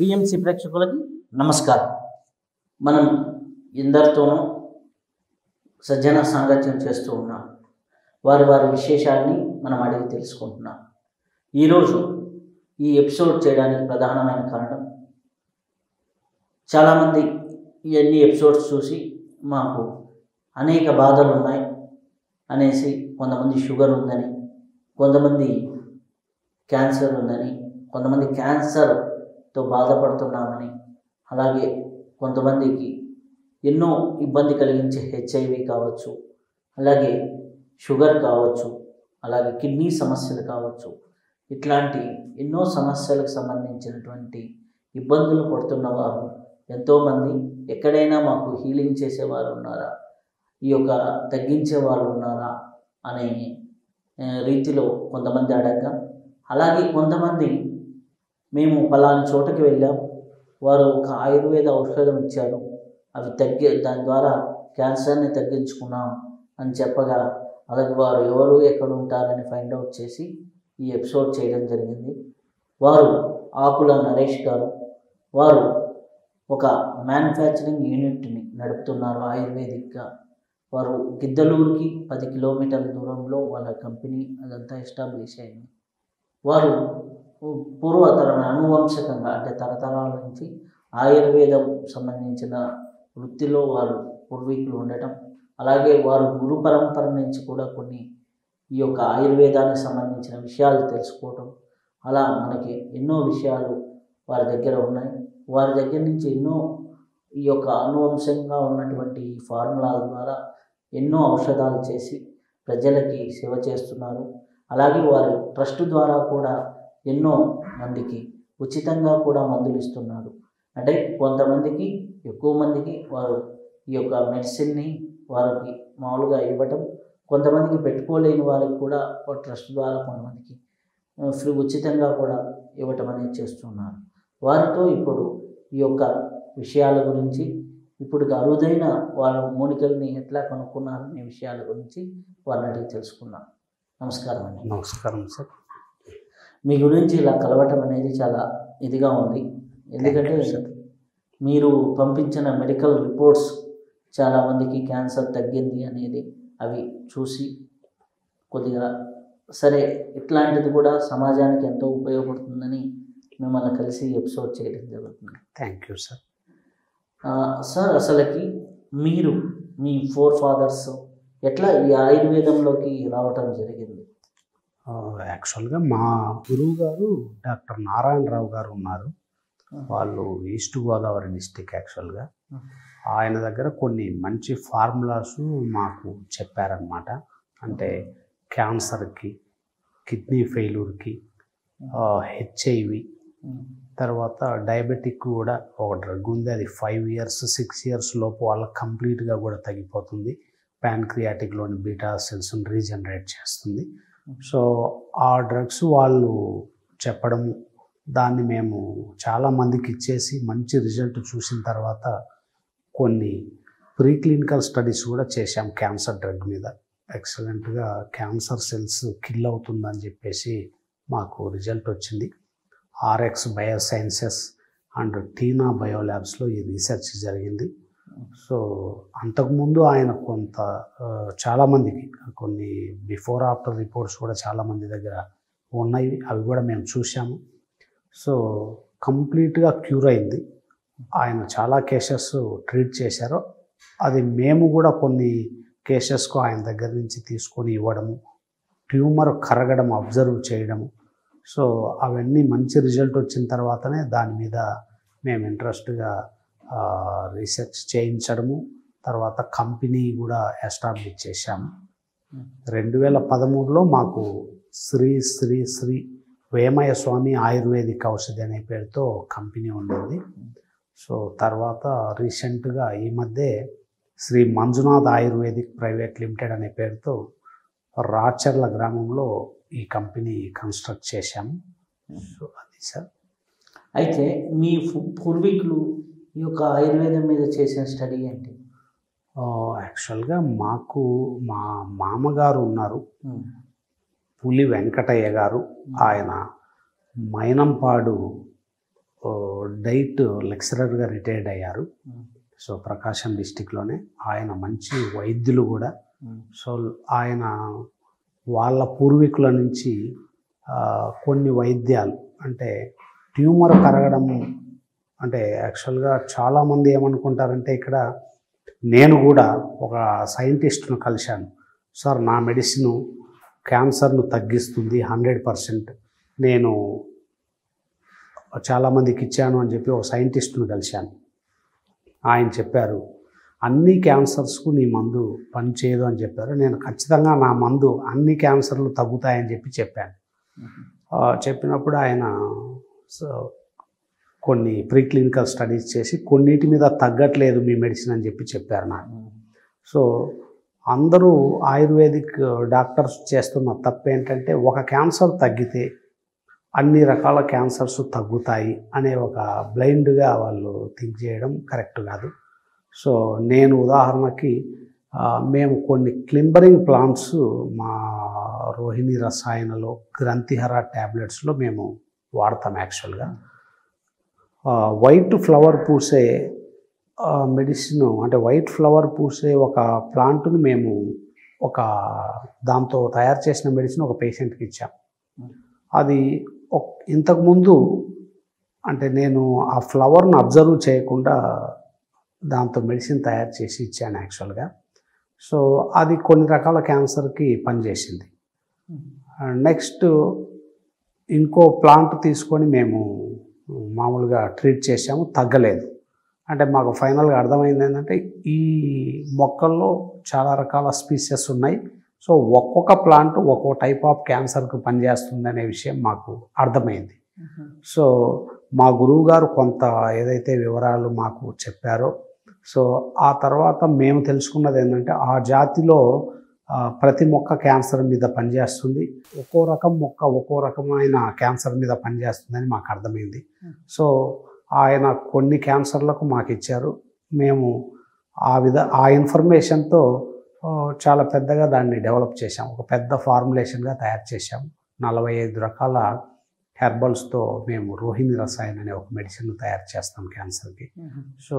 PMC ప్రేక్షకులకి నమస్కారం. మనం ఎందరితోనూ సజ్జన సాంగత్యం చేస్తూ ఉన్నాం. వారి వారి విశేషాలని మనం అడిగి తెలుసుకుంటున్నాం. ఈరోజు ఈ ఎపిసోడ్ చేయడానికి ప్రధానమైన కారణం చాలామంది ఇవన్నీ ఎపిసోడ్స్ చూసి మాకు అనేక బాధలు ఉన్నాయి అనేసి కొంతమంది షుగర్ ఉందని కొంతమంది క్యాన్సర్ ఉందని కొంతమంది క్యాన్సర్ తో బాధపడుతున్నామని. అలాగే కొంతమందికి ఎన్నో ఇబ్బంది కలిగించే హెచ్ఐవి కావచ్చు అలాగే షుగర్ కావచ్చు అలాగే కిడ్నీ సమస్యలు కావచ్చు. ఇట్లాంటి ఎన్నో సమస్యలకు సంబంధించినటువంటి ఇబ్బందులు పడుతున్న వారు ఎంతోమంది ఎక్కడైనా మాకు హీలింగ్ చేసేవారు ఉన్నారా? ఈ యొక్క తగ్గించే వాళ్ళు ఉన్నారా? అనే రీతిలో కొంతమంది అడగ అలాగే కొంతమంది మేము పలాని చోటకి వెళ్ళాం. వారు ఒక ఆయుర్వేద ఔషధం ఇచ్చారు. అవి తగ్గి దాని ద్వారా క్యాన్సర్ని తగ్గించుకున్నాం అని చెప్పగా అలాగే వారు ఎవరు ఎక్కడ ఉంటారని ఫైండ్ అవుట్ చేసి ఈ ఎపిసోడ్ చేయడం జరిగింది. వారు ఆకుల నరేష్ గారు. వారు ఒక మ్యానుఫ్యాక్చరింగ్ యూనిట్ని నడుపుతున్నారు ఆయుర్వేదిక్గా. వారు గిద్దలూరుకి పది కిలోమీటర్ల దూరంలో వాళ్ళ కంపెనీ అదంతా ఎస్టాబ్లిష్ అయింది. వారు పూర్వతరం అనువంశకంగా అంటే తరతరాల నుంచి ఆయుర్వేదం సంబంధించిన వృత్తిలో వారు పూర్వీకులు ఉండటం అలాగే వారు గురు పరంపర నుంచి కూడా కొన్ని ఈ యొక్క ఆయుర్వేదానికి సంబంధించిన విషయాలు తెలుసుకోవటం అలా మనకి ఎన్నో విషయాలు వారి దగ్గర ఉన్నాయి. వారి దగ్గర నుంచి ఎన్నో ఈ యొక్క అనువంశంగా ఉన్నటువంటి ఈ ఫార్ములాల ద్వారా ఎన్నో ఔషధాలు చేసి ప్రజలకి సేవ చేస్తున్నారు. అలాగే వారు ట్రస్ట్ ద్వారా కూడా ఎన్నో మందికి ఉచితంగా కూడా మందులు ఇస్తున్నారు. అంటే కొంతమందికి ఎక్కువ మందికి వారు ఈ యొక్క మెడిసిన్ని వారికి మామూలుగా ఇవ్వటం కొంతమందికి పెట్టుకోలేని వారికి కూడా ఒక ట్రస్ట్ ద్వారా కొంతమందికి ఫ్రీ ఉచితంగా కూడా ఇవ్వటం అనేది చేస్తున్నారు. వారితో ఇప్పుడు ఈ యొక్క విషయాల గురించి ఇప్పుడు అరుదైన వాళ్ళ మూలికల్ని ఎట్లా కనుక్కున్నారనే విషయాల గురించి వారిని అడిగి తెలుసుకున్నాం నమస్కారం అండి. నమస్కారం సార్. మీ గురించి ఇలా కలవటం అనేది చాలా ఇదిగా ఉంది. ఎందుకంటే. మీరు పంపించిన మెడికల్ రిపోర్ట్స్ చాలామందికి క్యాన్సర్ తగ్గింది అనేది అవి చూసి కొద్దిగా సరే ఇట్లాంటిది కూడా సమాజానికి ఎంతో ఉపయోగపడుతుందని మిమ్మల్ని కలిసి ఎపిసోడ్ చేయడం జరుగుతుంది. థ్యాంక్ యూ సార్ సార్ అసలుకి మీరు మీ ఫోర్ ఫాదర్స్ ఎట్లా ఈ ఆయుర్వేదంలోకి రావటం జరిగింది? యాక్చువల్గా మా గురువు గారు డాక్టర్ నారాయణరావు గారు ఉన్నారు. వాళ్ళు ఈస్ట్ గోదావరి డిస్టిక్ యాక్చువల్గా. ఆయన దగ్గర కొన్ని మంచి ఫార్ములాస్ మాకు చెప్పారనమాట అంటే క్యాన్సర్కి కిడ్నీ ఫెయిల్యూర్కి హెచ్ఐవి తర్వాత డయాబెటిక్ కూడా ఒక డ్రగ్ ఉంది. అది ఫైవ్ ఇయర్స్ సిక్స్ ఇయర్స్ లోపు వాళ్ళకి కంప్లీట్గా కూడా తగ్గిపోతుంది. ప్యాన్క్రియాటిక్లోని బీటా సెల్స్ని రీజనరేట్ చేస్తుంది. సో ఆ డ్రగ్స్ వాళ్ళు చెప్పడం దాన్ని మేము చాలా మందికి ఇచ్చేసి మంచి రిజల్ట్ చూసిన తర్వాత కొన్ని ప్రీ క్లినికల్ స్టడీస్ కూడా చేశాం క్యాన్సర్ డ్రగ్ మీద. ఎక్సలెంట్గా క్యాన్సర్ సెల్స్ కిల్ అవుతుందని చెప్పేసి మాకు రిజల్ట్ వచ్చింది. ఆర్ఎక్స్ బయోసైన్సెస్ అండ్ టీనా బయోల్యాబ్స్లో ఈ రీసెర్చ్ జరిగింది. సో అంతకుముందు ఆయన కొంత చాలామందికి కొన్ని బిఫోర్ ఆఫ్టర్ రిపోర్ట్స్ కూడా చాలామంది దగ్గర ఉన్నాయి. అవి కూడా మేము చూసాము సో కంప్లీట్గా క్యూర్ అయింది. ఆయన చాలా కేసెస్ ట్రీట్ చేశారు. అది మేము కూడా కొన్ని కేసెస్కు ఆయన దగ్గర నుంచి తీసుకొని ఇవ్వడము ట్యూమర్ కరగడం అబ్జర్వ్ చేయడము. సో అవన్నీ మంచి రిజల్ట్ వచ్చిన తర్వాతనే దాని మీద మేము ఇంట్రెస్ట్గా రీసెర్చ్ చేయించడము తర్వాత కంపెనీ కూడా ఎస్టాబ్లిష్ చేశాము. రెండు వేల పదమూడులో మాకు శ్రీ శ్రీ శ్రీ వేమయ స్వామి ఆయుర్వేదిక్ ఔషధి అనే పేరుతో కంపెనీ ఉండేది సో తర్వాత రీసెంట్గా ఈ మధ్య Shri Manjunath ayurvedic private limited అనే పేరుతో రాచర్ల గ్రామంలో ఈ కంపెనీ కన్స్ట్రక్ట్ చేశాము. సో అది సార్. అయితే మీ పూర్వీకులు ఈ యొక్క ఆయుర్వేదం మీద చేసిన స్టడీ ఏంటి? యాక్చువల్గా మాకు మా మామగారు ఉన్నారు. పులి వెంకటయ్య గారు ఆయన మైనంపాడు డైట్ లెక్చరర్గా రిటైర్డ్ అయ్యారు. సో ప్రకాశం డిస్టిక్లోనే ఆయన మంచి వైద్యులు కూడా. సో ఆయన వాళ్ళ పూర్వీకుల నుంచి కొన్ని వైద్యాలు అంటే ట్యూమర్ కరగడం అంటే యాక్చువల్గా చాలామంది ఏమనుకుంటారంటే ఇక్కడ నేను కూడా ఒక సైంటిస్ట్ను కలిశాను. సార్ నా మెడిసిన్ క్యాన్సర్ను తగ్గిస్తుంది హండ్రెడ్ పర్సెంట్. నేను చాలామందికి ఇచ్చాను అని చెప్పి ఒక సైంటిస్ట్ను కలిశాను. ఆయన చెప్పారు అన్ని క్యాన్సర్స్కు నీ మందు పనిచేయదు అని చెప్పారు. నేను ఖచ్చితంగా నా మందు అన్ని క్యాన్సర్లు తగ్గుతాయని చెప్పి చెప్పాను. చెప్పినప్పుడు ఆయన కొన్ని కొన్ని ప్రీక్లినికల్ స్టడీస్ చేసి కొన్నిటి మీద తగ్గట్లేదు మీ మెడిసిన్ అని చెప్పి చెప్పారు నాకు. సో అందరూ ఆయుర్వేదిక్ డాక్టర్స్ చేస్తున్న తప్పు ఏంటంటే ఒక క్యాన్సర్ తగ్గితే అన్ని రకాల క్యాన్సర్స్ తగ్గుతాయి అనే ఒక బ్లైండ్గా వాళ్ళు థింక్ చేయడం కరెక్ట్ కాదు. సో నేను ఉదాహరణకి మేము కొన్ని క్లింబరింగ్ ప్లాంట్స్ మా రోహిణి రసాయనలో గ్రంథిహర ట్యాబ్లెట్స్లో మేము వాడతాం యాక్చువల్గా వైట్ ఫ్లవర్ పూసే మెడిసిన్ అంటే వైట్ ఫ్లవర్ పూసే ఒక ప్లాంట్ని మేము ఒక దాంతో తయారు చేసిన మెడిసిన్ ఒక పేషెంట్కి ఇచ్చాం. అది ఇంతకుముందు అంటే నేను ఆ ఫ్లవర్ను అబ్జర్వ్ చేయకుండా దాంతో మెడిసిన్ తయారు చేసి ఇచ్చాను యాక్చువల్గా సో అది కొన్ని రకాల క్యాన్సర్కి పనిచేసింది. నెక్స్ట్ ఇంకో ప్లాంట్ తీసుకొని మేము మామూలుగా ట్రీట్ చేసాము తగ్గలేదు. అంటే మాకు ఫైనల్గా అర్థమైంది ఏంటంటే ఈ మొక్కల్లో చాలా రకాల స్పీసెస్ ఉన్నాయి. సో ఒక్కొక్క ప్లాంట్ ఒక్కో టైప్ ఆఫ్ క్యాన్సర్కి పనిచేస్తుంది అనే విషయం మాకు అర్థమైంది. సో మా గురువు గారు కొంత ఏదైతే వివరాలు మాకు చెప్పారో సో ఆ తర్వాత మేము తెలుసుకున్నది ఏంటంటే ఆ జాతిలో ప్రతి మొక్క క్యాన్సర్ మీద పనిచేస్తుంది. ఒక్కో రకం మొక్క ఒక్కో రకమైన క్యాన్సర్ మీద పనిచేస్తుందని మాకు అర్థమైంది. సో ఆయన కొన్ని క్యాన్సర్లకు మాకు ఇచ్చారు. మేము ఆ విధ ఆ ఇన్ఫర్మేషన్తో చాలా పెద్దగా దాన్ని డెవలప్ చేశాం. ఒక పెద్ద ఫార్ములేషన్గా తయారు చేశాం. నలభై ఐదు రకాల హెర్బల్స్తో మేము రోహిణి రసాయన్ అనే ఒక మెడిసిన్ తయారు చేస్తాం క్యాన్సర్కి. సో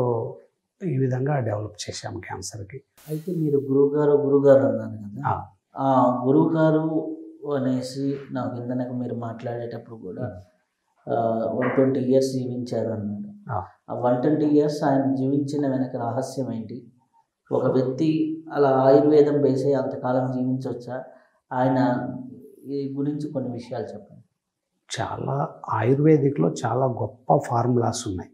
ఈ విధంగా డెవలప్ చేశాం క్యాన్సర్కి. అయితే మీరు గురువుగారు గురువుగారు అన్నారు కదా? ఆ. గురువుగారు అనేసి నాకు ఇందనక మీరు మాట్లాడేటప్పుడు కూడా వన్ ట్వంటీ ఇయర్స్ జీవించారు అన్నారు. ఆ. వన్ ట్వంటీ ఇయర్స్ ఆయన జీవించిన వెనక రహస్యం ఏంటి? ఒక వ్యక్తి అలా ఆయుర్వేదం బేసే అంతకాలం జీవించవచ్చా ఆయన ఈ గురించి కొన్ని విషయాలు చెప్పండి. చాలా ఆయుర్వేదిక్లో చాలా గొప్ప ఫార్ములాస్ ఉన్నాయి.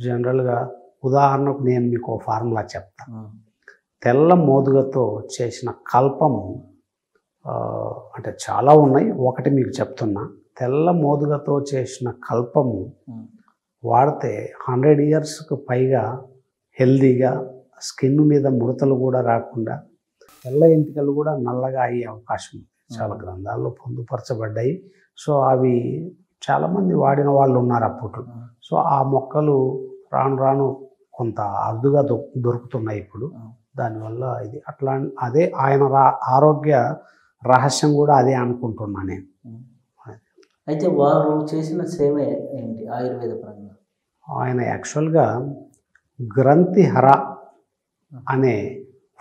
జనరల్గా ఉదాహరణకు నేను మీకు ఫార్ములా చెప్తాను తెల్ల మోదుగతో చేసిన కల్పము ఆ, అంటే చాలా ఉన్నాయి. ఒకటి మీకు చెప్తున్నా. తెల్ల మోదుగతో చేసిన కల్పము వాడితే హండ్రెడ్ ఇయర్స్కి పైగా హెల్దీగా స్కిన్ మీద ముడతలు కూడా రాకుండా తెల్ల ఎంటికలు కూడా నల్లగా అయ్యే అవకాశం ఉంది. చాలా గ్రంథాల్లో పొందుపరచబడ్డాయి. సో అవి చాలామంది వాడిన వాళ్ళు ఉన్నారు అప్పట్లో. సో ఆ మొక్కలు రాను రాను కొంత అరుదుగా దొరుకుతున్నాయి ఇప్పుడు. దానివల్ల ఇది అట్లా అదే ఆయన రా ఆరోగ్య రహస్యం కూడా అదే అనుకుంటున్నా నేను. అయితే వారు చేసిన సేవ ఏంటి? ఆయుర్వేద పరంగా ఆయన యాక్చువల్గా గ్రంథిహర అనే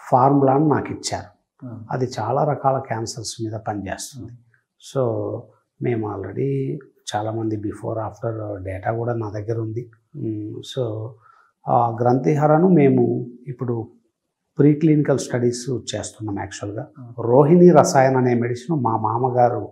ఫార్ములాను నాకు ఇచ్చారు. అది చాలా రకాల క్యాన్సర్స్ మీద పనిచేస్తుంది. సో మేము ఆల్రెడీ చాలామంది బిఫోర్ ఆఫ్టర్ డేటా కూడా నా దగ్గర ఉంది. సో ఆ గ్రంథిహరను మేము ఇప్పుడు ప్రీ క్లినికల్ స్టడీస్ చేస్తున్నాం యాక్చువల్గా రోహిణి రసాయన్ అనే మెడిసిన్ మా మామగారు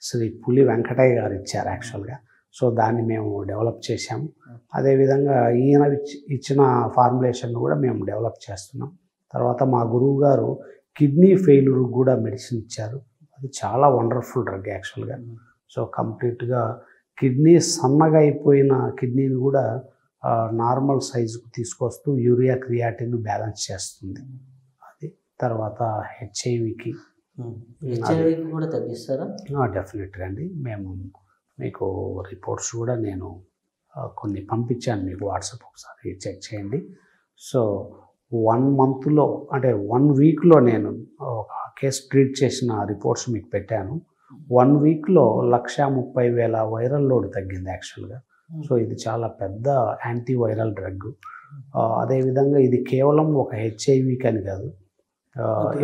శ్రీ పులి వెంకటయ్య గారు ఇచ్చారు యాక్చువల్గా సో దాన్ని మేము డెవలప్ చేశాము. అదేవిధంగా ఈయన ఇచ్చి- ఇచ్చిన ఫార్ములేషన్ కూడా మేము డెవలప్ చేస్తున్నాం. తర్వాత మా గురువు గారు కిడ్నీ ఫెయిల్యూర్ కూడా మెడిసిన్ ఇచ్చారు. అది చాలా వండర్ఫుల్ డ్రగ్ యాక్చువల్గా సో కంప్లీట్గా కిడ్నీ సన్నగా అయిపోయిన కిడ్నీని కూడా నార్మల్ సైజుకు తీసుకొస్తూ యూరియా క్రియాటిన్ బ్యాలెన్స్ చేస్తుంది. అది తర్వాత హెచ్ఐవికి. హెచ్ఐవి కూడా తగ్గిస్తారా? డెఫినెట్గా అండి. మేము మీకు రిపోర్ట్స్ కూడా నేను కొన్ని పంపించాను. మీకు వాట్సాప్ ఒకసారి చెక్ చేయండి. సో వన్ మంత్లో అంటే వన్ వీక్లో నేను ఒక కేసు ట్రీట్ చేసిన రిపోర్ట్స్ మీకు పెట్టాను. వన్ వీక్లో లక్ష ముప్పై వేల వైరల్ లోడ్ తగ్గింది యాక్చువల్గా. సో ఇది చాలా పెద్ద యాంటీవైరల్ డ్రగ్ అదేవిధంగా ఇది కేవలం ఒక హెచ్ఐవికి అని కాదు.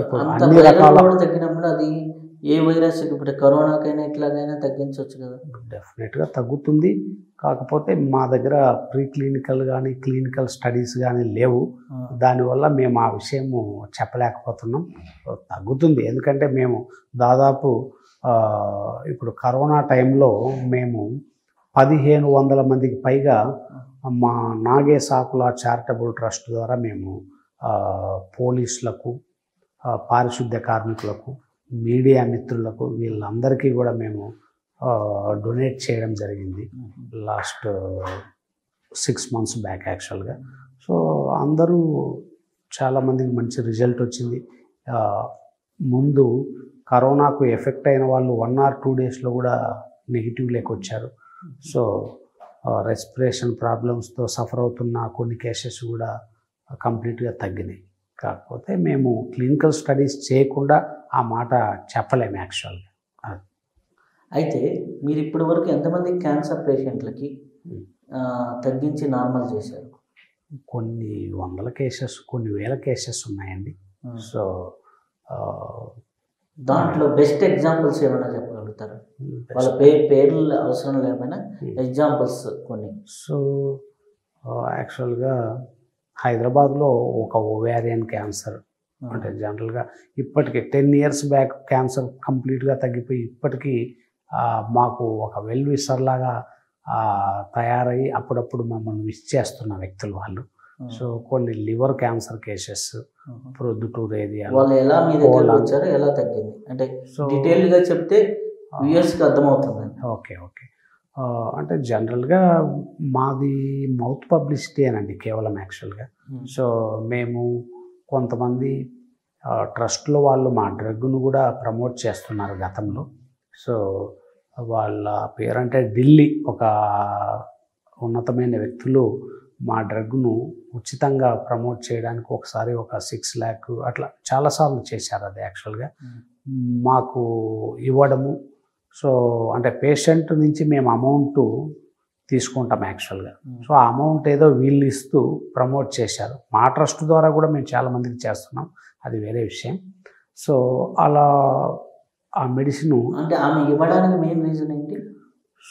ఇప్పుడు అన్ని రకాల తగ్గినప్పుడు అది ఏ వైరస్ ఇప్పుడు కరోనాకైనా ఎట్లాగైనా తగ్గించవచ్చు కదా. డెఫినెట్గా తగ్గుతుంది. కాకపోతే మా దగ్గర ప్రీ క్లినికల్ కానీ క్లినికల్ స్టడీస్ కానీ లేవు దానివల్ల మేము ఆ విషయము చెప్పలేకపోతున్నాం. తగ్గుతుంది. ఎందుకంటే మేము దాదాపు ఇప్పుడు కరోనా టైంలో మేము పదిహేను వందల మందికి పైగా మా నాగే సాకుల చారిటబుల్ ట్రస్ట్ ద్వారా మేము పోలీసులకు పారిశుద్ధ్య కార్మికులకు మీడియా మిత్రులకు వీళ్ళందరికీ కూడా మేము డొనేట్ చేయడం జరిగింది. లాస్ట్ సిక్స్ మంత్స్ బ్యాక్ యాక్చువల్గా. సో అందరూ చాలామందికి మంచి రిజల్ట్ వచ్చింది. ముందు కరోనాకు ఎఫెక్ట్ అయిన వాళ్ళు వన్ ఆర్ టూ డేస్లో కూడా నెగిటివ్ వచ్చారు సో రెస్పిరేషన్ ప్రాబ్లమ్స్తో సఫర్ అవుతున్న కొన్ని కేసెస్ కూడా కంప్లీట్గా తగ్గినాయి. కాకపోతే మేము క్లినికల్ స్టడీస్ చేయకుండా ఆ మాట చెప్పలేము యాక్చువల్గా అయితే మీరు ఇప్పటి వరకు ఎంతమంది క్యాన్సర్ పేషెంట్లకి తగ్గించి నార్మల్ చేశారు? కొన్ని వందల కేసెస్ కొన్ని వేల కేసెస్ ఉన్నాయండి. సో దాంట్లో బెస్ట్ ఎగ్జాంపుల్స్ ఏమైనా చెప్పగలుగుతారు? వాళ్ళ పే పేర్లు అవసరం లేకపోయినా ఎగ్జాంపుల్స్ కొన్ని. సో యాక్చువల్గా హైదరాబాద్లో ఒక ఓవేరియన్ క్యాన్సర్ అంటే జనరల్గా ఇప్పటికి టెన్ ఇయర్స్ బ్యాక్ క్యాన్సర్ కంప్లీట్గా తగ్గిపోయి ఇప్పటికీ మాకు ఒక వెల్ విషర్ లాగా ఆ, తయారయ్యి అప్పుడప్పుడు మమ్మల్ని విష్ చేస్తున్న వ్యక్తులు వాళ్ళు. సో కొన్ని liver cancer cases Proddatur area వాళ్ళు ఎలా మీ దగ్గరకు Poland. వచ్చారో ఎలా తగ్గింది? అంటే సో డీటెయిల్గా చెప్తే వ్యూయర్స్కి అర్థమవుతుందండి ఓకే ఓకే. అంటే జనరల్గా మాది మౌత్ పబ్లిసిటీ అనండి కేవలం యాక్చువల్గా. సో మేము కొంతమంది ట్రస్ట్లో వాళ్ళు మా డ్రగ్ను కూడా ప్రమోట్ చేస్తున్నారు గతంలో. సో వాళ్ళ పేరంటే ఢిల్లీ. ఒక ఉన్నతమైన వ్యక్తులు మా డ్రగ్ను ఉచితంగా ప్రమోట్ చేయడానికి ఒకసారి ఒక సిక్స్ ల్యాక్ అట్లా చాలాసార్లు చేశారు అది యాక్చువల్గా. మాకు ఇవ్వడము సో అంటే పేషెంట్ నుంచి మేము అమౌంట్ తీసుకుంటాం యాక్చువల్గా. సో ఆ అమౌంట్ ఏదో వీళ్ళు ఇస్తూ ప్రమోట్ చేశారు. మా ట్రస్ట్ ద్వారా కూడా మేము చాలామందికి చేస్తున్నాం. అది వేరే విషయం. సో అలా ఆ మెడిసిన్ అంటే ఆమె ఇవ్వడానికి మెయిన్ రీజన్ ఏంటి?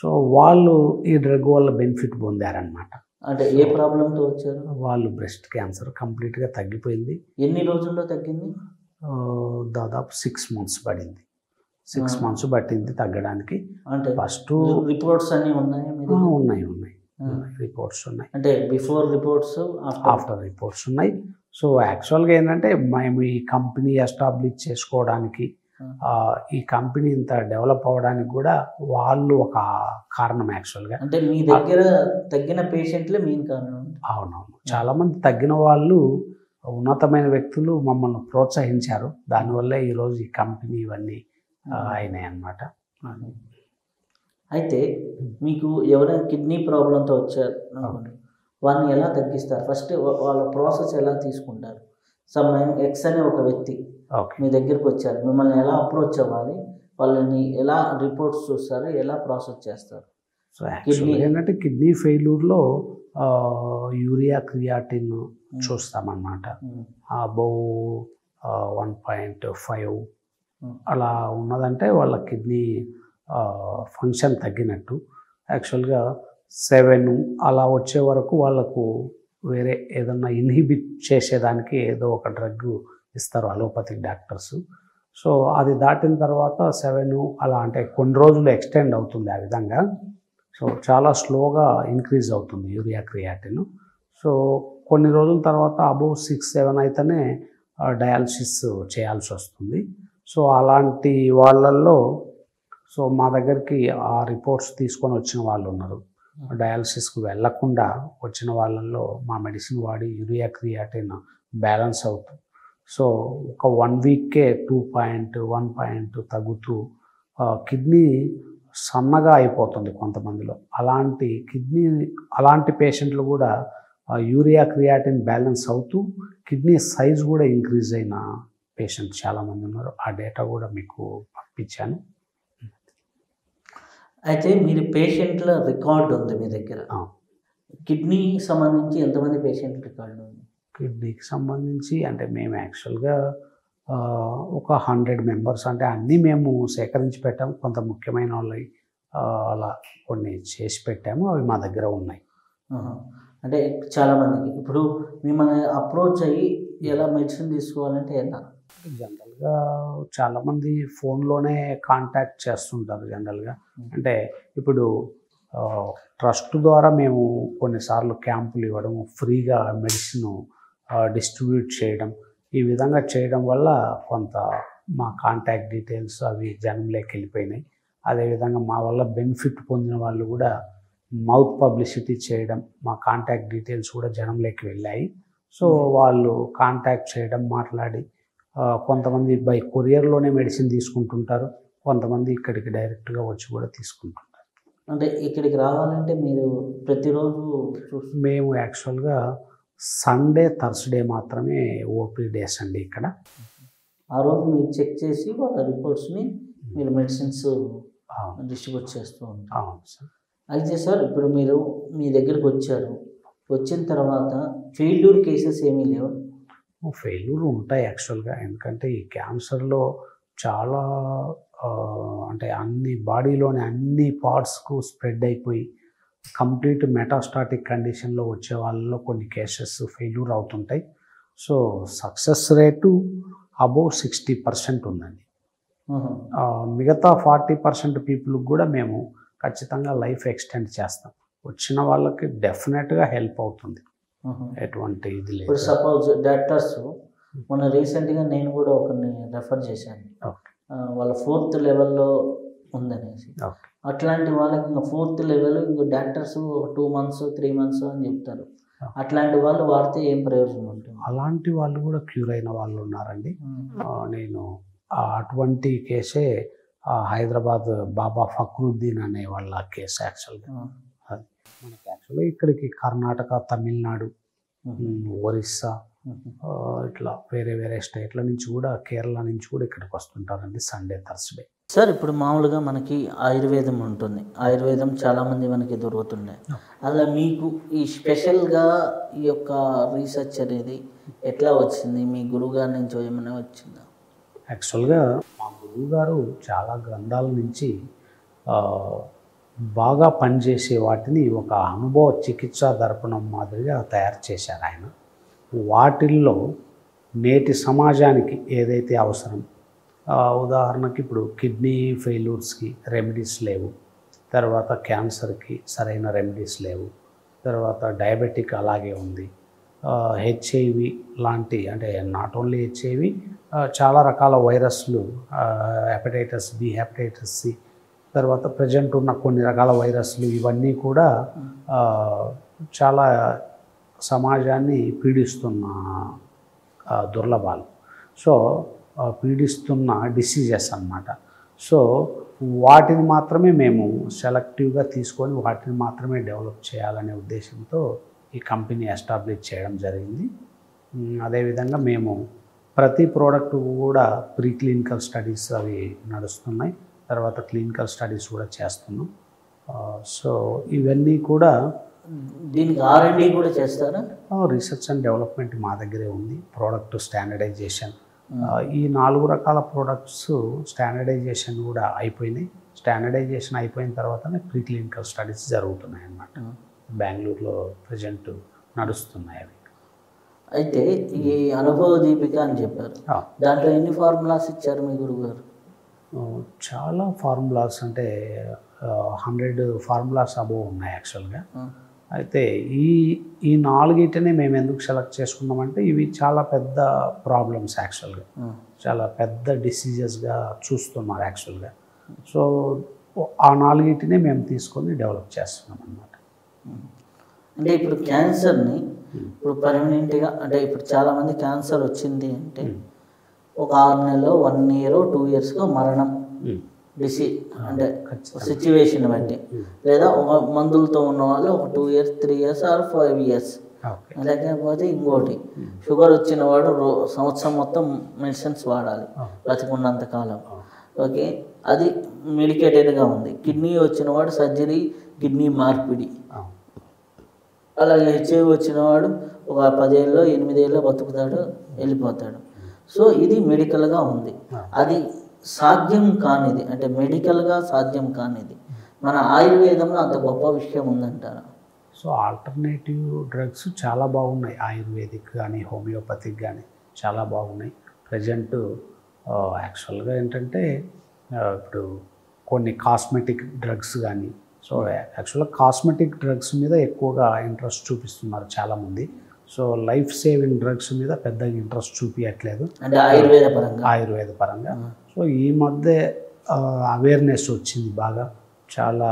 సో వాళ్ళు ఈ డ్రగ్ వల్ల బెనిఫిట్ పొందారనమాట అంటే ఏ ప్రాబ్లంతో వచ్చారు? వాళ్ళు బ్రెస్ట్ క్యాన్సర్ కంప్లీట్గా తగ్గిపోయింది. ఎన్ని రోజుల్లో తగ్గింది? దాదాపు సిక్స్ మంత్స్ పడింది. సిక్స్. మంత్స్ పట్టింది తగ్గడానికి. అంటే ఫస్ట్ రిపోర్ట్స్ అన్ని ఉన్నాయా మీ? ఉన్నాయి ఉన్నాయి. రిపోర్ట్స్ ఉన్నాయి. అంటే బిఫోర్ రిపోర్ట్స్ ఆఫ్టర్? రిపోర్ట్స్ ఉన్నాయి. సో యాక్చువల్గా ఏంటంటే మేము ఈ కంపెనీ ఎస్టాబ్లిష్ చేసుకోవడానికి ఈ కంపెనీ ఇంత డెవలప్ అవ్వడానికి కూడా వాళ్ళు ఒక కారణం యాక్చువల్గా. అంటే మీ దగ్గర తగ్గిన పేషెంట్లే మెయిన్ కారణం. అవునవును. చాలామంది తగ్గిన వాళ్ళు ఉన్నతమైన వ్యక్తులు మమ్మల్ని ప్రోత్సహించారు. దానివల్లే ఈరోజు ఈ కంపెనీ ఇవన్నీ అయినాయి అన్నమాట. అయితే మీకు ఎవరైనా కిడ్నీ ప్రాబ్లంతో వచ్చారు అనుకోండి వాళ్ళని ఎలా తగ్గిస్తారు? ఫస్ట్ వాళ్ళ ప్రాసెస్ ఎలా తీసుకుంటారు? సమయం ఎక్స్ అనే ఒక వ్యక్తి ఓకే. మీ దగ్గరికి వచ్చారు. మిమ్మల్ని ఎలా అప్రోచ్ అవ్వాలి? వాళ్ళని ఎలా రిపోర్ట్స్ చూస్తారు? ఎలా ప్రాసెస్ చేస్తారు? సో యాక్చువల్గా ఏంటంటే కిడ్నీ ఫెయిల్యూర్లో urea creatine చూస్తామన్నమాట. Above one point five. అలా ఉన్నదంటే వాళ్ళ కిడ్నీ ఫంక్షన్ తగ్గినట్టు. యాక్చువల్గా సెవెన్ అలా వచ్చే వరకు వాళ్ళకు వేరే ఏదన్నా ఇన్హిబిట్ చేసేదానికి ఏదో ఒక డ్రగ్ ఇస్తారు అలోపతిక్ డాక్టర్స్. సో అది దాటిన తర్వాత సెవెన్ అలా అంటే కొన్ని రోజులు ఎక్స్టెండ్ అవుతుంది ఆ విధంగా. సో చాలా స్లోగా ఇంక్రీజ్ అవుతుంది యూరియా క్రియాటిన్. సో కొన్ని రోజుల తర్వాత అబౌవ్ సిక్స్ సెవెన్ అయితేనే డయాలసిస్ చేయాల్సి వస్తుంది. సో అలాంటి వాళ్ళల్లో సో మా దగ్గరికి ఆ రిపోర్ట్స్ తీసుకొని వచ్చిన వాళ్ళు ఉన్నారు. డయాలసిస్కి వెళ్ళకుండా వచ్చిన వాళ్ళల్లో మా మెడిసిన్ వాడి యూరియా క్రియాటిన్ బ్యాలెన్స్ అవుతుంది సో ఒక వన్ వీక్కే టూ పాయింట్ వన్ పాయింట్ తగ్గుతూ కిడ్నీ సన్నగా అయిపోతుంది కొంతమందిలో. అలాంటి కిడ్నీ అలాంటి పేషెంట్లు కూడా యూరియా క్రియాటిన్ బ్యాలెన్స్ అవుతూ కిడ్నీ సైజ్ కూడా ఇంక్రీజ్ అయిన పేషెంట్ చాలామంది ఉన్నారు. ఆ డేటా కూడా మీకు పంపించాను. అయితే మీరు పేషెంట్ల రికార్డు ఉంది మీ దగ్గర. కిడ్నీకి సంబంధించి ఎంతమంది పేషెంట్ రికార్డు ఉంది? కిడ్నీకి సంబంధించి అంటే మేము యాక్చువల్గా ఒక హండ్రెడ్ మెంబర్స్ అంటే అన్నీ మేము సేకరించి పెట్టాము కొంత ముఖ్యమైన వాళ్ళవి అలా కొన్ని చేసి పెట్టాము. అవి మా దగ్గర ఉన్నాయి. అంటే చాలా మందికి ఇప్పుడు మిమ్మల్ని అప్రోచ్ అయ్యి ఎలా మెడిసిన్ తీసుకోవాలంటే ఎలా జనరల్గా చాలామంది ఫోన్లోనే కాంటాక్ట్ చేస్తుంటారు జనరల్గా. అంటే ఇప్పుడు ట్రస్ట్ ద్వారా మేము కొన్నిసార్లు క్యాంపులు ఇవ్వడం ఫ్రీగా మెడిసిన్ డిస్ట్రిబ్యూట్ చేయడం ఈ విధంగా చేయడం వల్ల కొంత మా కాంటాక్ట్ డీటెయిల్స్ అవి జనంలోకి వెళ్ళిపోయినాయి. అదేవిధంగా మా వల్ల బెనిఫిట్ పొందిన వాళ్ళు కూడా మౌత్ పబ్లిసిటీ చేయడం మా కాంటాక్ట్ డీటెయిల్స్ కూడా జనంలోకి వెళ్ళాయి. సో వాళ్ళు కాంటాక్ట్ చేయడం మాట్లాడి కొంతమంది బై కొరియర్లోనే మెడిసిన్ తీసుకుంటుంటారు కొంతమంది ఇక్కడికి డైరెక్ట్గా వచ్చి కూడా తీసుకుంటుంటారు. అంటే ఇక్కడికి రావాలంటే మీరు ప్రతిరోజు మేము యాక్చువల్గా సండే థర్స్డే మాత్రమే ఓపీ డేస్ అండి ఇక్కడ. ఆ రోజు మీరు చెక్ చేసి వాళ్ళ రిపోర్ట్స్ని మీరు మెడిసిన్స్ డిస్ట్రిబ్యూట్ చేస్తూ ఉంటారు. అవును సార్. అయితే సార్ ఇప్పుడు మీరు మీ దగ్గరికి వచ్చారు. వచ్చిన తర్వాత ఫెయిల్యూర్ కేసెస్ ఏమీ లేవు. ఫెయిల్యూర్ ఉంటాయి యాక్చువల్గా ఎందుకంటే ఈ క్యాన్సర్లో చాలా అంటే అన్ని బాడీలోని అన్ని పార్ట్స్కు స్ప్రెడ్ అయిపోయి కంప్లీట్ మెటాస్టాటిక్ కండిషన్లో వచ్చే వాళ్ళలో కొన్ని కేసెస్ ఫెయిల్యూర్ అవుతుంటాయి. So success rate above sixty percent ఉందండి. మిగతా ఫార్టీ పర్సెంట్ పీపుల్కి కూడా మేము ఖచ్చితంగా లైఫ్ ఎక్స్టెండ్ చేస్తాం. వచ్చిన వాళ్ళకి డెఫినెట్గా హెల్ప్ అవుతుంది. ఎటువంటి ఇది ఇప్పుడు లేదు సపోజ్ డాక్టర్స్ మొన్న రీసెంట్గా నేను కూడా ఒకరిని రెఫర్ చేశాను. ఆ, వాళ్ళ ఫోర్త్ లెవెల్లో ఉందనేసి. అట్లాంటి వాళ్ళకి ఇంకా ఫోర్త్ లెవెల్ ఇంకో డాక్టర్స్ ఒక టూ మంత్స్ త్రీ మంత్స్ అని చెప్తారు. అట్లాంటి వాళ్ళు వాడితే ఏం ప్రయోజనం ఉంటుంది? అలాంటి వాళ్ళు కూడా క్యూర్ అయిన వాళ్ళు ఉన్నారండి. ఆ, నేను ఆ అటువంటి కేసే ఆ, హైదరాబాద్ బాబా ఫక్రుద్దీన్ అనే వాళ్ళ కేసు యాక్చువల్గా ఆ. మనకి యాక్చువల్గా ఇక్కడికి కర్ణాటక తమిళనాడు ఒరిస్సా ఇట్లా వేరే వేరే స్టేట్ల నుంచి కూడా కేరళ నుంచి కూడా ఇక్కడికి వస్తుంటారండి సండే థర్స్డే. సార్ ఇప్పుడు మామూలుగా మనకి ఆయుర్వేదం ఉంటుంది. ఆయుర్వేదం చాలామంది మనకి దొరుకుతుండే. అలా మీకు ఈ స్పెషల్గా ఈ యొక్క రీసెర్చ్ అనేది ఎట్లా వచ్చింది? మీ గురువుగారి నుంచి ఏమైనా వచ్చిందా? యాక్చువల్గా మా గురువు గారు చాలా గ్రంథాల నుంచి బాగా పనిచేసే వాటిని ఒక అనుభవ చికిత్సా దర్పణం మాదిరిగా తయారు చేశారు ఆయన. వాటిల్లో నేటి సమాజానికి ఏదైతే అవసరం ఉదాహరణకి ఇప్పుడు కిడ్నీ ఫెయిల్యూర్స్కి రెమెడీస్ లేవు తర్వాత క్యాన్సర్కి సరైన రెమెడీస్ లేవు తర్వాత డయాబెటిక్ అలాగే ఉంది హెచ్ఐవి లాంటి అంటే నాట్ ఓన్లీ హెచ్ఐవి చాలా రకాల వైరస్లు హెపటైటిస్ బి హెపటైటిస్ సి తర్వాత ప్రజెంట్ ఉన్న కొన్ని రకాల వైరస్లు ఇవన్నీ కూడా చాలా సమాజాన్ని పీడిస్తున్న దుర్లభాలు. సో పీడిస్తున్న డిసీజెస్ అన్నమాట. సో వాటిని మాత్రమే మేము సెలెక్టివ్గా తీసుకొని వాటిని మాత్రమే డెవలప్ చేయాలనే ఉద్దేశంతో ఈ కంపెనీ ఎస్టాబ్లిష్ చేయడం జరిగింది. అదేవిధంగా మేము ప్రతి ప్రోడక్ట్ కూడా ప్రీ క్లినికల్ స్టడీస్ అవి నడుస్తున్నాయి. తర్వాత క్లినికల్ స్టడీస్ కూడా చేస్తున్నాం. సో ఇవన్నీ కూడా దీనికి ఆర్ఎండి కూడా చేస్తారా? రీసెర్చ్ అండ్ డెవలప్మెంట్ మా దగ్గరే ఉంది. ప్రోడక్ట్ స్టాండర్డైజేషన్ ఈ నాలుగు రకాల ప్రోడక్ట్స్ స్టాండర్డైజేషన్ కూడా అయిపోయినాయి. స్టాండర్డైజేషన్ అయిపోయిన తర్వాతనే ప్రీ క్లినికల్ స్టడీస్ జరుగుతున్నాయి అన్నమాట బెంగళూరులో ప్రజెంట్ నడుస్తున్నాయి అవి. అయితే ఈ అనుభవ దీపిక అని చెప్పారు. దాంట్లో ఎన్ని ఫార్ములాస్ ఇచ్చారు మీ గురువుగారు? ఆ, చాలా ఫార్ములాస్ అంటే హండ్రెడ్ ఫార్ములాస్ అబోవ్ ఉన్నాయి యాక్చువల్గా. అయితే ఈ ఈ నాలుగిటిని మేము ఎందుకు సెలెక్ట్ చేసుకున్నామంటే ఇవి చాలా పెద్ద ప్రాబ్లమ్స్ యాక్చువల్గా. చాలా పెద్ద డిసీజెస్గా చూస్తున్నారు యాక్చువల్గా. సో ఆ నాలుగిటిని మేము తీసుకొని డెవలప్ చేస్తున్నాం అన్నమాట అంటే ఇప్పుడు క్యాన్సర్ని ఇప్పుడు పర్మనెంట్గా అంటే ఇప్పుడు చాలామంది క్యాన్సర్ వచ్చింది అంటే ఒక ఆరు నెలలో వన్ ఇయర్ టూ ఇయర్స్గా మరణం. డిసీ అంటే సిచ్యువేషన్ బట్టి. లేదా ఒక మందులతో ఉన్న వాళ్ళు ఒక two years three years or five years లేకపోతే ఇంకోటి. షుగర్ వచ్చిన వాడు రో సంవత్సరం మొత్తం మెడిసిన్స్ వాడాలి. బతికున్నంత కాలం. ఓకే? అది మెడికేటెడ్గా ఉంది. కిడ్నీ వచ్చిన వాడు సర్జరీ కిడ్నీ మార్పిడి. అలాగే హెచ్ఐవి వచ్చిన వాడు ఒక పదేళ్ళలో ఎనిమిదేళ్ళలో బతుకుతాడు వెళ్ళిపోతాడు. సో ఇది మెడికల్గా ఉంది. అది సాధ్యం కానిది అంటే మెడికల్గా సాధ్యం కానిది. మన ఆయుర్వేదంలో అంత గొప్ప విషయం ఉందంటారా? సో ఆల్టర్నేటివ్ డ్రగ్స్ చాలా బాగున్నాయి. ఆయుర్వేదిక్ కానీ హోమియోపతిక్ కానీ చాలా బాగున్నాయి. ప్రజెంట్ యాక్చువల్గా ఏంటంటే ఇప్పుడు కొన్ని కాస్మెటిక్ డ్రగ్స్ కానీ సో యాక్చువల్గా కాస్మెటిక్ డ్రగ్స్ మీద ఎక్కువగా ఇంట్రెస్ట్ చూపిస్తున్నారు చాలామంది. సో లైఫ్ సేవింగ్ డ్రగ్స్ మీద పెద్దగా ఇంట్రెస్ట్ చూపించట్లేదు అంటే ఆయుర్వేద పరంగా? ఆయుర్వేద పరంగా. సో ఈ మధ్య అవేర్నెస్ వచ్చింది బాగా. చాలా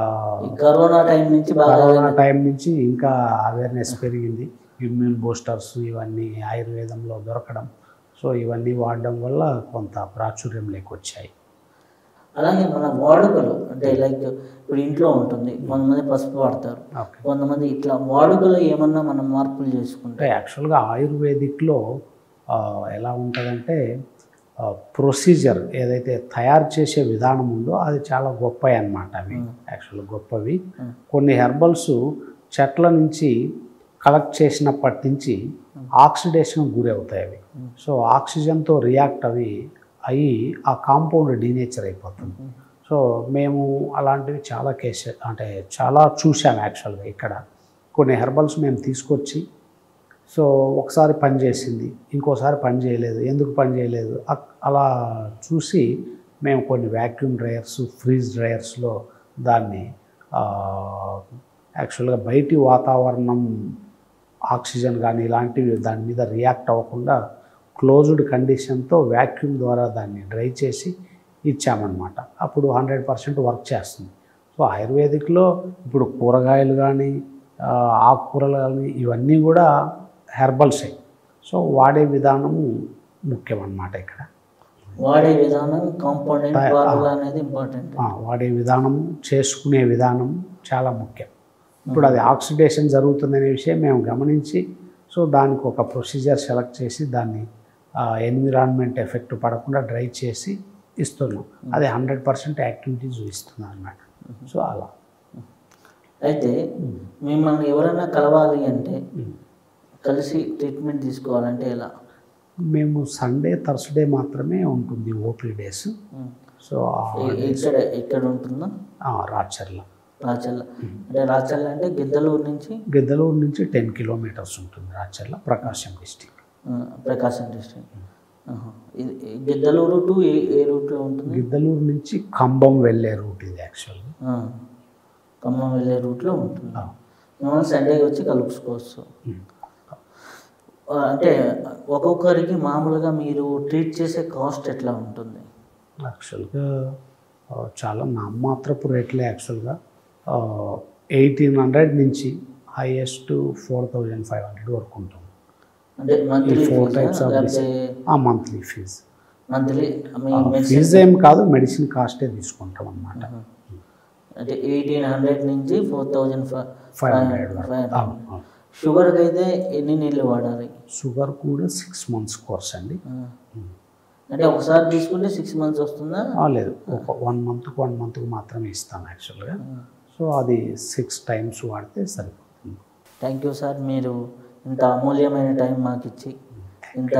కరోనా టైం నుంచి కరోనా టైం నుంచి ఇంకా అవేర్నెస్ పెరిగింది. ఇమ్యూన్ బూస్టర్స్ ఇవన్నీ ఆయుర్వేదంలో దొరకడం. సో ఇవన్నీ వాడడం వల్ల కొంత ప్రాచుర్యం లేకొచ్చాయి. అలాగే మన వాడుకలు అంటే లైక్ ఇప్పుడు ఇంట్లో ఉంటుంది కొంతమంది పసుపు వాడతారు. కొంతమంది ఇట్లా వాడుకలో ఏమన్నా మనం మార్పులు చేసుకుంటే. యాక్చువల్గా ఆయుర్వేదిక్లో ఎలా ఉంటుందంటే ప్రొసీజర్ ఏదైతే తయారు చేసే విధానం ఉందో అది చాలా గొప్పవి అన్నమాట అవి. యాక్చువల్గా గొప్పవి. కొన్ని హెర్బల్స్ చెట్ల నుంచి కలెక్ట్ చేసినప్పటి నుంచి ఆక్సిడేషన్ గురి అవుతాయి అవి సో ఆక్సిజన్తో రియాక్ట్ అవి అయ్యి ఆ కాంపౌండ్ డీనేచర్ అయిపోతుంది. సో మేము అలాంటివి చాలా కేసెస్ అంటే చాలా చూసాం యాక్చువల్గా ఇక్కడ. కొన్ని హెర్బల్స్ మేము తీసుకొచ్చి సో ఒకసారి పని చేసింది ఇంకోసారి పని చేయలేదు ఎందుకు పని చేయలేదు అలా చూసి మేము కొన్ని వ్యాక్యూమ్ డ్రయర్స్ ఫ్రీజ్ డ్రయర్స్లో దాన్ని యాక్చువల్గా బయటి వాతావరణం ఆక్సిజన్ కానీ ఇలాంటివి దాని మీద రియాక్ట్ అవ్వకుండా క్లోజ్డ్ కండిషన్తో వ్యాక్యూమ్ ద్వారా దాన్ని డ్రై చేసి ఇచ్చామన్నమాట. అప్పుడు హండ్రెడ్ పర్సెంట్ వర్క్ చేస్తుంది. సో ఆయుర్వేదిక్లో ఇప్పుడు కూరగాయలు కానీ ఆకుకూరలు కానీ ఇవన్నీ కూడా హెర్బల్సే. సో వాడే విధానము ముఖ్యం అన్నమాట ఇక్కడ. వాడే విధానం ఫార్ములా అనేది ఇంపార్టెంట్. వాడే విధానం చేసుకునే విధానం చాలా ముఖ్యం. ఇప్పుడు అది ఆక్సిడేషన్ జరుగుతుందనే విషయం మేము గమనించి సో దానికి ఒక ప్రొసీజర్ సెలెక్ట్ చేసి దాన్ని ఎన్విరాన్మెంట్ ఎఫెక్ట్ పడకుండా డ్రై చేసి ఇస్తున్నాం అది హండ్రెడ్ పర్సెంట్ యాక్టివిటీ చూపిస్తున్నాం అన్నమాట సో అలా. అయితే మిమ్మల్ని ఎవరైనా కలవాలి అంటే కలిసి ట్రీట్మెంట్ తీసుకోవాలంటే ఎలా? మేము సండే థర్స్డే మాత్రమే ఉంటుంది ఓపీ డేస్. సో ఎక్కడ ఎక్కడ ఉంటుందో? రాచర్ల. రాచల్ల అంటే రాచల్ల అంటే గిద్దలూరు నుంచి? గిద్దలూరు నుంచి టెన్ కిలోమీటర్స్ ఉంటుంది Racharla Prakasam district. Prakasam district. Giddalur to ఏ ఏ రూట్లో ఉంటుంది? గిద్దలూరు నుంచి ఖమ్మం వెళ్ళే రూట్ ఇది యాక్చువల్గా ఆ, ఖమ్మం వెళ్ళే రూట్లో ఉంటుంది. మనం సండేకి వచ్చి కలుపుకోవచ్చు. అంటే ఒక్కొక్కరికి మామూలుగా మీరు ట్రీట్ చేసే కాస్ట్ ఎట్లా ఉంటుంది? యాక్చువల్గా చాలా నామాత్రపు రేట్లే యాక్చువల్గా ఎయిటీన్ హండ్రెడ్ నుంచి highest four thousand five hundred వరకు ఉంటుంది. అంటే మంత్లీ లేకపోతే ఆ మంత్లీ ఫీజు మంత్లీ ఫీజు ఏం కాదు మెడిసిన్ కాస్టే తీసుకుంటాం అన్నమాట. అంటే ఎయిటీన్ హండ్రెడ్ నుంచి ఫోర్ థౌజండ్ ఫైవ్ హండ్రెడ్. షుగర్కి అయితే ఎన్ని నీళ్ళు వాడాలి? షుగర్ కూడా సిక్స్ మంత్స్ కోర్స్ అండి. అంటే ఒకసారి తీసుకుంటే సిక్స్ మంత్స్ వస్తుందా? లేదు. ఒక వన్ మంత్కి వన్ మంత్కి మాత్రమే ఇస్తాం యాక్చువల్గా సో అది సిక్స్ టైమ్స్ వాడితే సరిపోతుంది. థ్యాంక్ యూ సార్ మీరు ఇంత అమూల్యమైన టైం మాకు ఇచ్చి ఇంత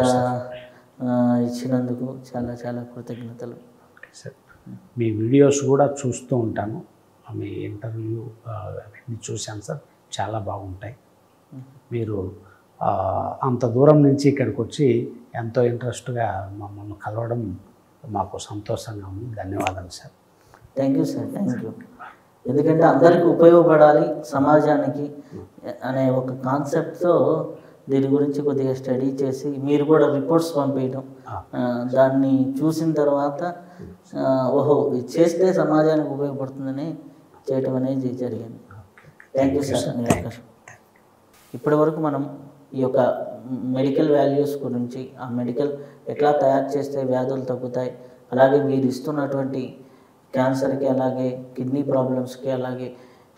ఇచ్చినందుకు చాలా చాలా కృతజ్ఞతలు. మీ వీడియోస్ కూడా చూస్తూ ఉంటాను. మీ ఇంటర్వ్యూ అవన్నీ చూశాను సార్. చాలా బాగుంటాయి. మీరు అంత దూరం నుంచి ఇక్కడికి వచ్చి ఎంతో ఇంట్రెస్ట్గా మమ్మల్ని కలవడం మాకు సంతోషంగా ఉంది. ధన్యవాదాలు sir. Thank you sir thank you ఎందుకంటే అందరికీ ఉపయోగపడాలి సమాజానికి అనే ఒక కాన్సెప్ట్తో దీని గురించి కొద్దిగా స్టడీ చేసి మీరు కూడా రిపోర్ట్స్ పంపించడం. దాన్ని చూసిన తర్వాత ఓహో ఇది చేస్తే సమాజానికి ఉపయోగపడుతుందని చేయటం అనేది జరిగింది. థ్యాంక్ యూ సార్ అవకాశం. ఇప్పటి వరకు మనం ఈ యొక్క మెడికల్ వాల్యూస్ గురించి ఆ మెడికల్ ఎట్లా తయారు చేస్తే వ్యాధులు తగ్గుతాయి అలాగే మీరు ఇస్తున్నటువంటి క్యాన్సర్కి అలాగే కిడ్నీ ప్రాబ్లమ్స్కి అలాగే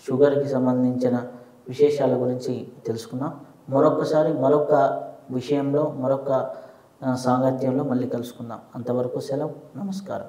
షుగర్కి సంబంధించిన విశేషాల గురించి తెలుసుకున్నాం మరొకసారి మరొక విషయంలో మరొక సాంగత్యంలో మళ్ళీ కలుసుకుందాం. అంతవరకు సెలవు. నమస్కారం.